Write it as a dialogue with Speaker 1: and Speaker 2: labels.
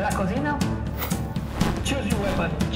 Speaker 1: la cosina? Choose your weapon.